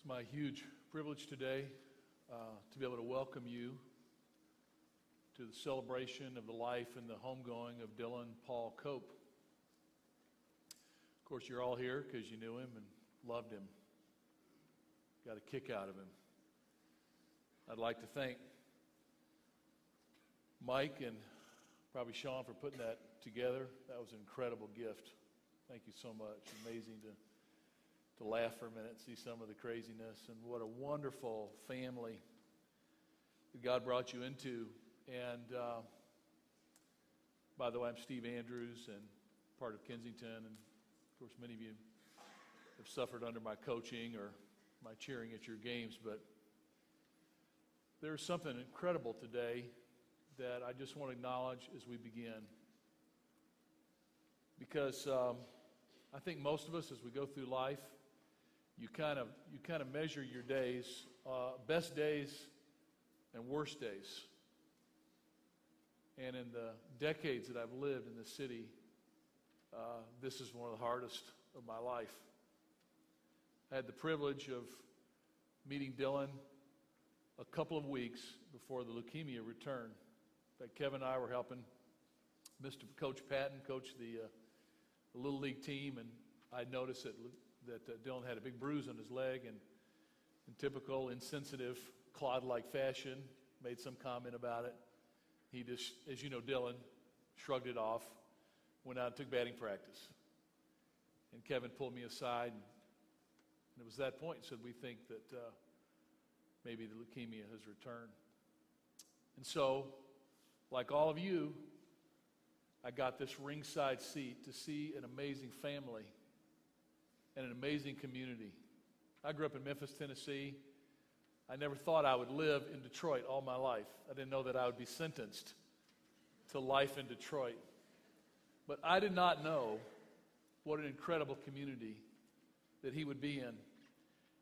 It's my huge privilege today uh, to be able to welcome you to the celebration of the life and the homegoing of Dillon Paul Cope. Of course, you're all here because you knew him and loved him, got a kick out of him. I'd like to thank Mike and probably Sean for putting that together. That was an incredible gift. Thank you so much. Amazing to to laugh for a minute see some of the craziness and what a wonderful family that God brought you into. And uh, by the way, I'm Steve Andrews and part of Kensington. And of course, many of you have suffered under my coaching or my cheering at your games. But there's something incredible today that I just want to acknowledge as we begin. Because um, I think most of us, as we go through life, you kind of you kind of measure your days, uh, best days and worst days. And in the decades that I've lived in the city, uh, this is one of the hardest of my life. I had the privilege of meeting Dillon a couple of weeks before the leukemia returned. Fact, Kevin and I were helping Mr. Coach Patton coach the, uh, the little league team, and I noticed that that uh, Dillon had a big bruise on his leg and in typical insensitive Claude like fashion made some comment about it. He just, as you know, Dillon shrugged it off, went out and took batting practice. And Kevin pulled me aside, and it was that point said, We think that uh, maybe the leukemia has returned. And so, like all of you, I got this ringside seat to see an amazing family and an amazing community. I grew up in Memphis, Tennessee. I never thought I would live in Detroit all my life. I didn't know that I would be sentenced to life in Detroit. But I did not know what an incredible community that he would be in.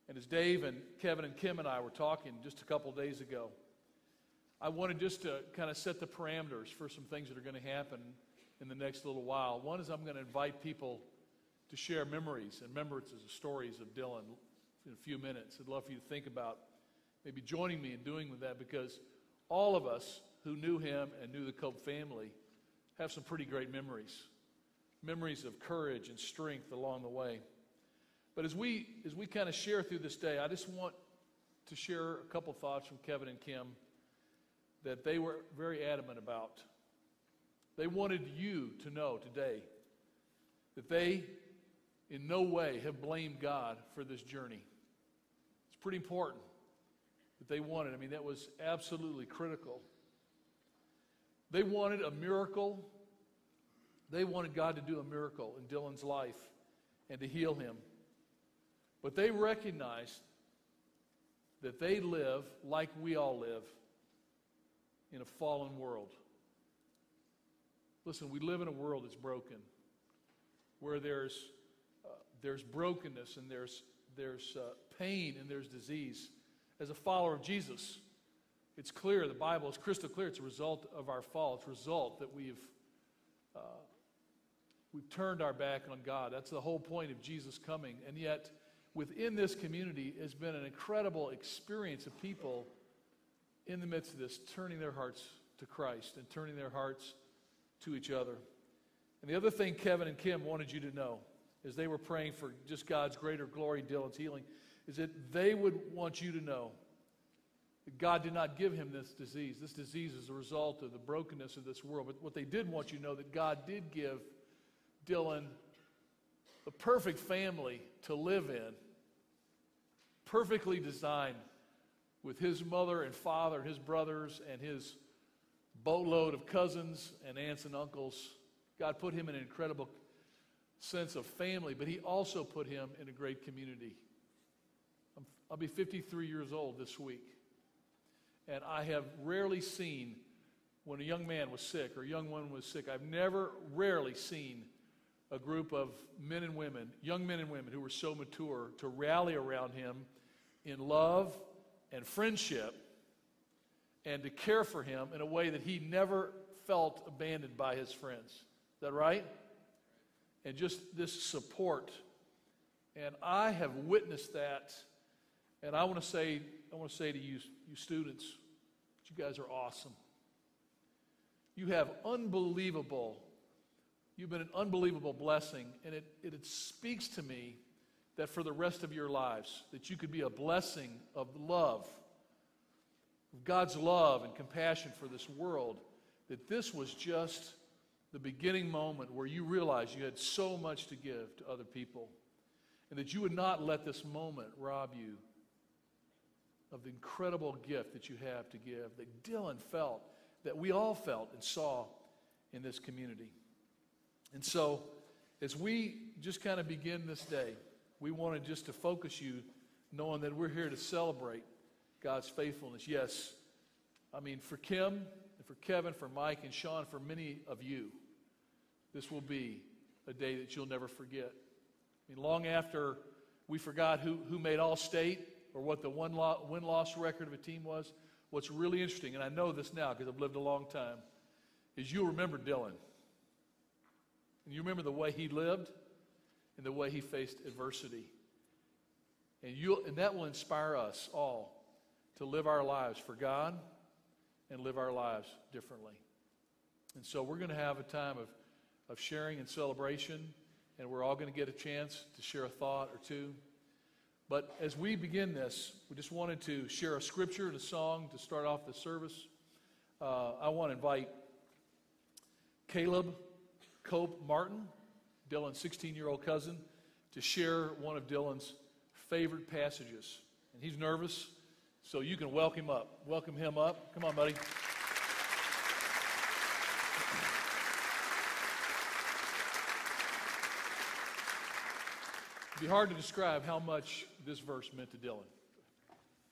And as Dave and Kevin and Kim and I were talking just a couple days ago, I wanted just to kind of set the parameters for some things that are going to happen in the next little while. One is I'm going to invite people to share memories and remembrances of stories of Dillon in a few minutes. I'd love for you to think about maybe joining me in doing with that because all of us who knew him and knew the Cope family have some pretty great memories. Memories of courage and strength along the way. But as we as we kind of share through this day, I just want to share a couple thoughts from Kevin and Kim that they were very adamant about. They wanted you to know today that they in no way have blamed God for this journey. It's pretty important that they wanted. I mean, that was absolutely critical. They wanted a miracle. They wanted God to do a miracle in Dillon's life and to heal him. But they recognized that they live like we all live in a fallen world. Listen, we live in a world that's broken, where there's there's brokenness and there's, there's uh, pain and there's disease. As a follower of Jesus, it's clear, the Bible is crystal clear, it's a result of our fall. It's a result that we've, uh, we've turned our back on God. That's the whole point of Jesus coming. And yet, within this community has been an incredible experience of people in the midst of this turning their hearts to Christ and turning their hearts to each other. And the other thing Kevin and Kim wanted you to know as they were praying for just God's greater glory, Dillon's healing, is that they would want you to know that God did not give him this disease. This disease is a result of the brokenness of this world. But what they did want you to know that God did give Dillon a perfect family to live in, perfectly designed with his mother and father, his brothers, and his boatload of cousins and aunts and uncles. God put him in an incredible sense of family, but he also put him in a great community. i will be 53 years old this week, and I have rarely seen when a young man was sick or a young woman was sick, I've never, rarely seen a group of men and women, young men and women who were so mature to rally around him in love and friendship and to care for him in a way that he never felt abandoned by his friends. Is that right? And just this support. And I have witnessed that And I want to say, I want to say to you, you students, you guys are awesome. You have unbelievable, you've been an unbelievable blessing, and it, it, it speaks to me that for the rest of your lives, that you could be a blessing of love, of God's love and compassion for this world, that this was just the beginning moment where you realized you had so much to give to other people, and that you would not let this moment rob you of the incredible gift that you have to give, that Dillon felt, that we all felt and saw in this community. And so, as we just kind of begin this day, we wanted just to focus you knowing that we're here to celebrate God's faithfulness. Yes, I mean, for Kim, for Kevin, for Mike, and Sean, for many of you, this will be a day that you'll never forget. I mean, long after we forgot who, who made all state or what the one win loss record of a team was, what's really interesting, and I know this now because I've lived a long time, is you'll remember Dillon. And you remember the way he lived and the way he faced adversity. And, you and that will inspire us all to live our lives for God and live our lives differently. And so we're going to have a time of, of sharing and celebration, and we're all going to get a chance to share a thought or two. But as we begin this, we just wanted to share a scripture and a song to start off the service. Uh, I want to invite Caleb Cope Martin, Dillon's 16 year old cousin, to share one of Dillon's favorite passages. And he's nervous, so you can welcome him up. Welcome him up. Come on, buddy. It'd be hard to describe how much this verse meant to Dillon.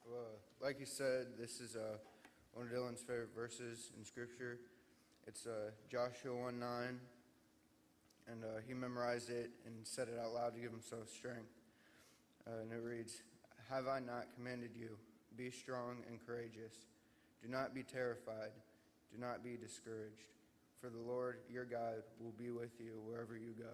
Well, like you said, this is uh, one of Dillon's favorite verses in Scripture. It's uh, Joshua 1 9, and uh, he memorized it and said it out loud to give himself strength. Uh, and it reads Have I not commanded you? Be strong and courageous. Do not be terrified. Do not be discouraged. For the Lord your God will be with you wherever you go.